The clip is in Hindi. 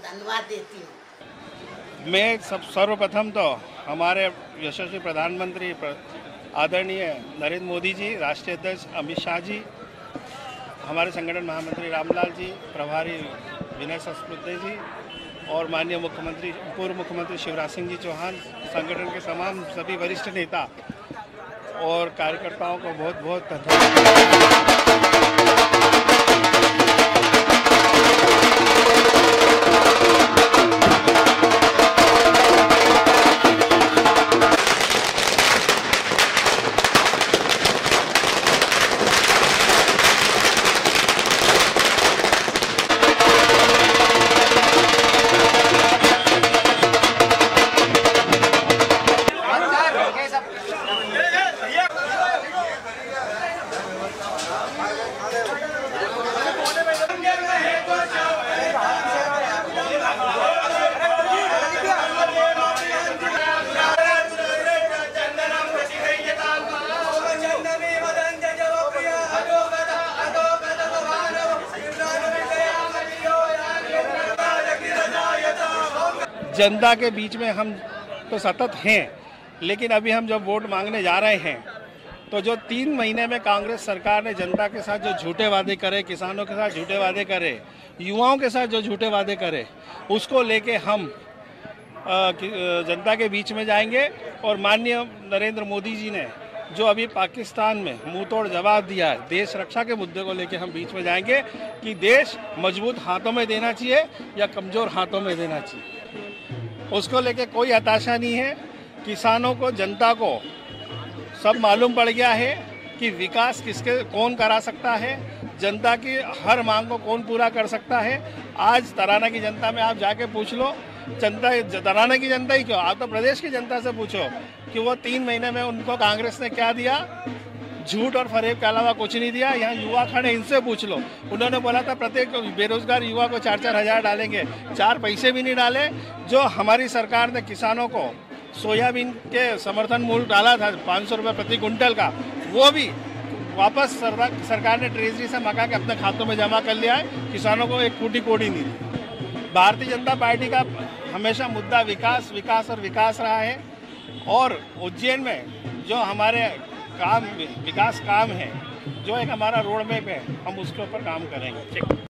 धन्यवाद देती हूँ। मैं सब, सर्वप्रथम तो हमारे यशस्वी प्रधानमंत्री आदरणीय नरेंद्र मोदी जी, राष्ट्रीय अध्यक्ष अमित शाह जी, हमारे संगठन महामंत्री रामलाल जी, प्रभारी विनय सहस्त्रबुद्धे जी और माननीय मुख्यमंत्री, पूर्व मुख्यमंत्री शिवराज सिंह जी चौहान, संगठन के तमाम सभी वरिष्ठ नेता और कार्यकर्ताओं को बहुत बहुत धन्यवाद। जनता के बीच में हम तो सतत हैं, लेकिन अभी हम जब वोट मांगने जा रहे हैं तो जो तीन महीने में कांग्रेस सरकार ने जनता के साथ जो झूठे वादे करे, किसानों के साथ झूठे वादे करे, युवाओं के साथ जो झूठे वादे करे, उसको लेके हम जनता के बीच में जाएँगे। और माननीय नरेंद्र मोदी जी ने जो अभी पाकिस्तान में मुँह तोड़ जवाब दिया है, देश रक्षा के मुद्दे को लेके हम बीच में जाएँगे कि देश मज़बूत हाथों में देना चाहिए या कमज़ोर हाथों में देना चाहिए। उसको लेके कोई हताशा नहीं है। किसानों को, जनता को सब मालूम पड़ गया है कि विकास किसके, कौन करा सकता है, जनता की हर मांग को कौन पूरा कर सकता है। आज तराना की जनता में आप जाके पूछ लो, जनता, तराना की जनता ही क्यों? आप तो प्रदेश की जनता से पूछो कि वो तीन महीने में उनको कांग्रेस ने क्या दिया? झूठ और फरेब के अलावा कुछ नहीं दिया। यहाँ युवा खड़े, इनसे पूछ लो। उन्होंने बोला था, प्रत्येक बेरोजगार युवा को चार चार हज़ार डालेंगे। चार पैसे भी नहीं डाले, जो हमारी सरकार ने किसानों को सोयाबीन के समर्थन मूल्य डाला था, पाँच सौ रुपये प्रति कुंटल का, वो भी वापस सरकार ने ट्रेजरी से मका के अपने खातों में जमा कर लिया है। किसानों को एक फूटी कोटी नहीं दी। भारतीय जनता पार्टी का हमेशा मुद्दा विकास विकास और विकास रहा है। और उज्जैन में जो हमारे काम, विकास काम है, जो एक हमारा रोड मैप है, हम उसके ऊपर काम करेंगे।